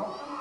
Oh.